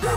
Woo!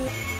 you